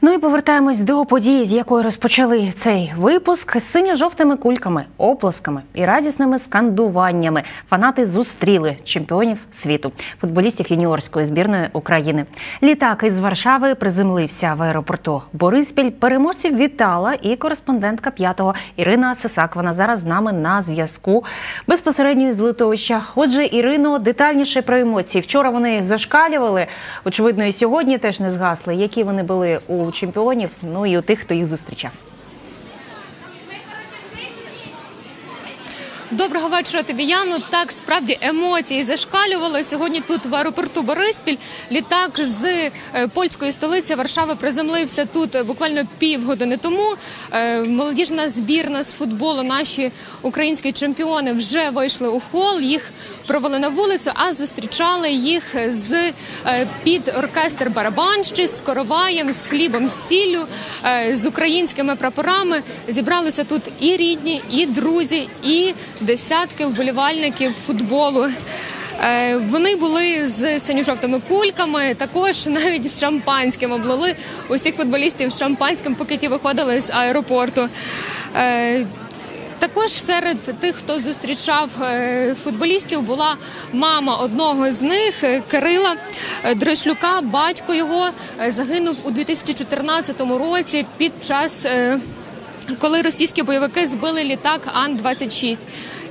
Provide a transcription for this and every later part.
Ну і повертаємось до події, з якої розпочали цей випуск з синьо-жовтими кульками, оплесками і радісними скандуваннями. Фанати зустріли чемпіонів світу, футболістів юніорської збірної України. Літак із Варшави приземлився в аеропорту Бориспіль. Переможців вітала і кореспондентка п'ятого Ірина Сисак. Вона зараз з нами на зв'язку безпосередньо із литовища. Отже, Ірино, детальніше про емоції. Вчора вони зашкалювали. Очевидно, і сьогодні теж не згасли. Які вони були у чемпіонів, ну і у тих, хто їх зустрічав. Доброго вечора тобі, Яну. Так, справді емоції зашкалювали. Сьогодні тут в аеропорту Бориспіль літак з е, польської столиці Варшави приземлився тут е, буквально півгодини тому. Е, Молодіжна збірна з футболу, наші українські чемпіони вже вийшли у хол. Їх провели на вулицю, а зустрічали їх з під оркестр барабанщі з короваєм, з хлібом, з сіллю, з українськими прапорами. Зібралися тут і рідні, і друзі, і десятки вболівальників футболу. Е, Вони були з синьо-жовтими кульками, також навіть з шампанським облили усіх футболістів шампанським, поки ті виходили з аеропорту. Е, також серед тих, хто зустрічав е, футболістів, була мама одного з них Кирила Дрешлюка. Батько його загинув у 2014 році під час е, Коли російські бойовики збили літак Ан-26.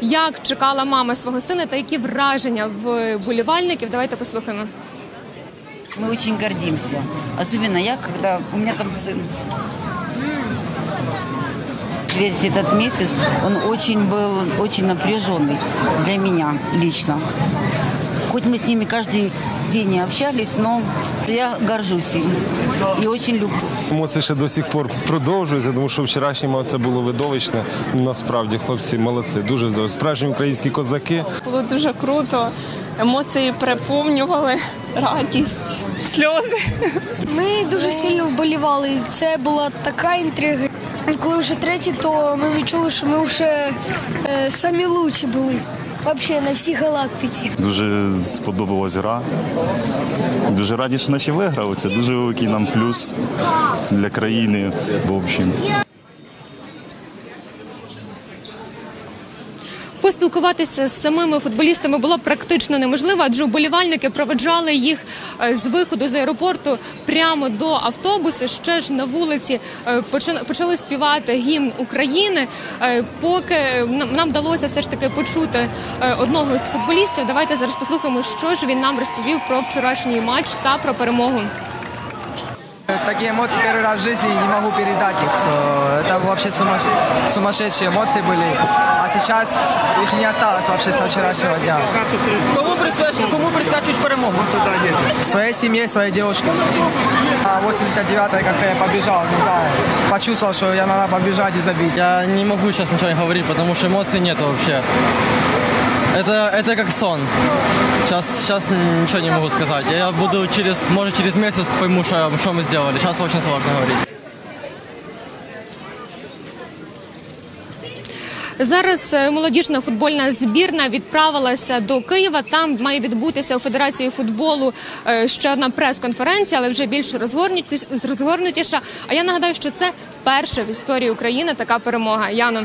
Як чекала мама свого сина та які враження в болівальників? Давайте послухаємо. Мы очень гордимся. Особенно я, когда у меня там сын. Весь этот месяц он очень был очень напряженный для меня лично. Хоть мы с ними каждый день не общались, но я горжусь им и очень люблю. Емоції ще до сих пор продовжуються, тому що вчорашнє це було видовищне. Ну, Насправді хлопці молодці, дуже здорово. Справжні українські козаки. Було дуже круто. Емоції переповнювали, радість, сльози. Ми дуже сильно вболівали. Це була така інтрига. Коли вже треті, то ми відчули, що ми вже е, самі лучші були. Взагалі на всій галактиці. Дуже сподобалась гра. Дуже раді, що наші виграли. Це дуже великий нам плюс для країни. В общем. Поспілкуватися з самими футболістами було практично неможливо, адже вболівальники проведжали їх е, з виходу з аеропорту прямо до автобусу. Ще ж на вулиці е, почали співати гімн України. Е, Поки нам вдалося все ж таки почути одного з футболістів. Давайте зараз послухаємо, що ж він нам розповів про вчорашній матч та про перемогу. Такие эмоции первый раз в жизни не могу передать их. Э, Это вообще сумас- сумасшедшие эмоции были. А сейчас их не осталось вообще со вчерашнего дня. Кому присвячуєш, кому присвячуєш перемогу? Своей семье, своей девушке. А 89-й как-то я побежал, не знаю. Почувствовал, что я надо побежать и забить. Я не могу сейчас ничего не говорить, потому что эмоций нет вообще. Это, это как сон. Сейчас, сейчас ничего не могу сказать. Я буду через, может, через месяц пойму, что, что мы сделали. Сейчас очень сложно говорить. Зараз е, молодіжна футбольна збірна відправилася до Києва. Там має відбутися у Федерації футболу е, ще одна прес-конференція, але вже більш розгорнутіш- розгорнутіша. А я нагадаю, що це перша в історії України така перемога. Яно.